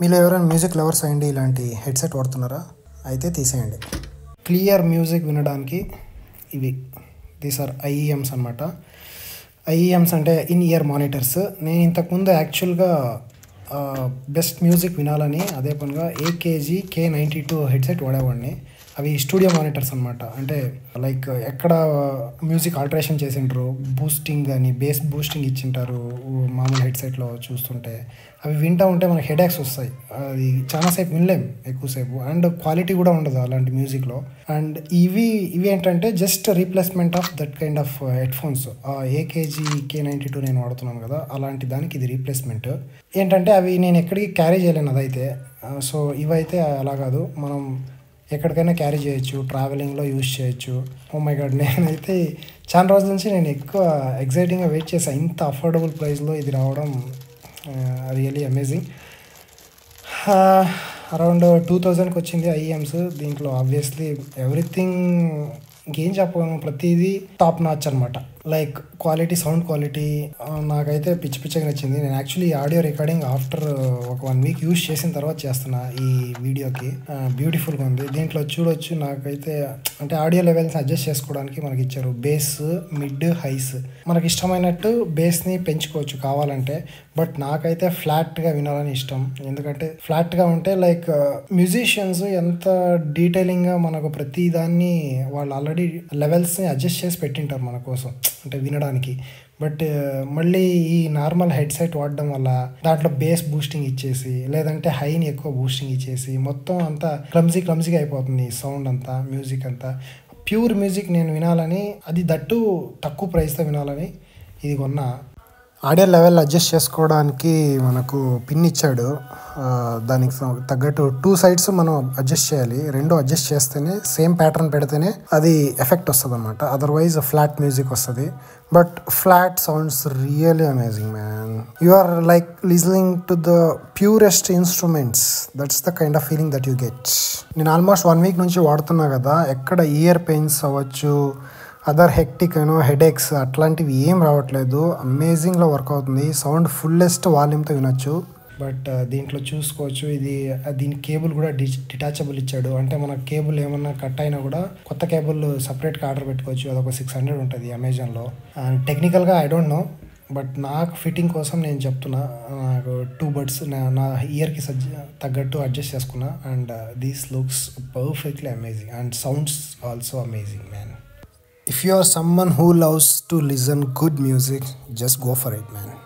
మీలో ఎవరైనా music lovers అయ్యండి ఇలాంటి హెడ్సెట్ వాడుతున్నారా? అయితే తీసేయండి. క్లియర్ మ్యూజిక్ వినడానికి ఇవి. దీస్ ఆర్ ఐఈఎమ్స్ అనమాట ఐఈఎమ్స్ అంటే ఇన్ ఇయర్ మానిటర్స్ నేను ఇంతకుముందు యాక్చువల్గా బెస్ట్ మ్యూజిక్ వినాలని అదే పనిగా AKG K ninety two headset వాడేవాడిని. అవి స్టూడియో మానిటర్స్ అనమాట అంటే లైక్ ఎక్కడ మ్యూజిక్ ఆల్టరేషన్ చేసింటారు బూస్టింగ్ కానీ బేస్ బూస్టింగ్ ఇచ్చింటారు మామూలు హెడ్సెట్లో చూస్తుంటే. అవి వింటూ ఉంటే మనకి హెడేక్స్ వస్తాయి. అది చాలాసేపు వినలేం ఎక్కువసేపు. అండ్ క్వాలిటీ కూడా ఉండదు అలాంటి మ్యూజిక్లో. అండ్ ఇవి ఇవి ఏంటంటే just replacement of that kind of headphones. AKG K ninety two నేను వాడుతున్నాను కదా అలాంటి దానికి ఇది రీప్లేస్మెంట్. ఏంటంటే అవి నేను ఎక్కడికి క్యారీ చేయలేను అదైతే. సో ఇవైతే అలా కాదు. మనం ఎక్కడికైనా క్యారీ చేయొచ్చు ట్రావెలింగ్లో యూజ్ చేయొచ్చు. ఓ మై గాడ్ నేనైతే చాలా రోజుల నుంచి నేను ఎక్కువ ఎగ్జైటింగ్గా వెయిట్ చేశాను ఇంత అఫోర్డబుల్ ప్రైస్లో ఇది రావడం రియలీ అమేజింగ్ అరౌండ్ టూ థౌజండ్కి వచ్చింది ఐఎమ్స్ దీంట్లో ఆబ్వియస్లీ ఎవ్రీథింగ్ ఇంకేం చెప్పగలను ప్రతిదీ టాప్ నాచ్ అనమాట లైక్ క్వాలిటీ సౌండ్ క్వాలిటీ నాకైతే పిచ్చి పిచ్చిగా నచ్చింది. నేను యాక్చువల్లీ ఆడియో రికార్డింగ్ ఆఫ్టర్ ఒక వన్ వీక్ యూస్ చేసిన తర్వాత చేస్తున్నా ఈ వీడియోకి బ్యూటిఫుల్గా ఉంది. దీంట్లో చూడొచ్చు. నాకైతే అంటే ఆడియో లెవెల్స్ అడ్జస్ట్ చేసుకోవడానికి మనకి ఇచ్చారు. బేస్ మిడ్ హైస్ మనకి ఇష్టమైనట్టు బేస్ని పెంచుకోవచ్చు కావాలంటే. బట్ నాకైతే ఫ్లాట్గా వినాలని ఇష్టం. ఎందుకంటే ఫ్లాట్గా ఉంటే లైక్ మ్యూజిషియన్స్ ఎంత డీటెయిలింగ్గా మనకు ప్రతి దాన్ని వాళ్ళు ఆల్రెడీ లెవెల్స్ని అడ్జస్ట్ చేసి పెట్టింటారు మన కోసం. అంటే వినడానికి. బట్ మళ్ళీ ఈ నార్మల్ హెడ్సెట్ వాడడం వల్ల దాంట్లో బేస్ బూస్టింగ్ ఇచ్చేసి లేదంటే హైని ఎక్కువ బూస్టింగ్ ఇచ్చేసి మొత్తం అంతా క్లమ్జీ క్లమ్జీగా అయిపోతుంది సౌండ్ అంతా మ్యూజిక్ అంతా. ప్యూర్ మ్యూజిక్ నేను వినాలని అది దట్టు తక్కువ ప్రైస్తో వినాలని ఇది కొన్నా. ఆడియో లెవెల్ అడ్జస్ట్ చేసుకోవడానికి మనకు పిన్ ఇచ్చాడు. దానికి తగ్గట్టు టూ సైడ్స్ మనం అడ్జస్ట్ చేయాలి. రెండు అడ్జస్ట్ చేస్తేనే సేమ్ ప్యాటర్న్ పెడితేనే అది ఎఫెక్ట్ వస్తుంది అనమాట అదర్వైజ్ ఫ్లాట్ మ్యూజిక్ వస్తుంది. But flat sounds really amazing man. You are like listening to the purest instruments. That's the kind of feeling that you get. నేను ఆల్మోస్ట్ వన్ వీక్ నుంచి వాడుతున్నా కదా ఎక్కడ ఇయర్ పెయిన్స్ అవ్వచ్చు other hectic you know headaches అట్లాంటివి ఏం రావట్లేదు. అమేజింగ్లో వర్క్ అవుతుంది. సౌండ్ ఫుల్లెస్ట్ వాల్యూమ్తో వినొచ్చు. బట్ దీంట్లో చూసుకోవచ్చు. ఇది దీని కేబుల్ కూడా డి డిటాచబుల్ ఇచ్చాడు. అంటే మన కేబుల్ ఏమన్నా కట్ అయినా కూడా కొత్త కేబుల్ సపరేట్గా ఆర్డర్ పెట్టుకోవచ్చు. అదొక సిక్స్ హండ్రెడ్ ఉంటుంది అమెజాన్లో. అండ్ టెక్నికల్గా ఐ డోంట్ నో బట్ నాకు ఫిట్టింగ్ కోసం నేను చెప్తున్నా. నాకు టూ బర్డ్స్ నా ఇయర్కి సజ్జ తగ్గట్టు అడ్జస్ట్ చేసుకున్నా. And these looks perfectly amazing. And sounds also amazing man. If you are someone who loves to listen good music, just go for it, man.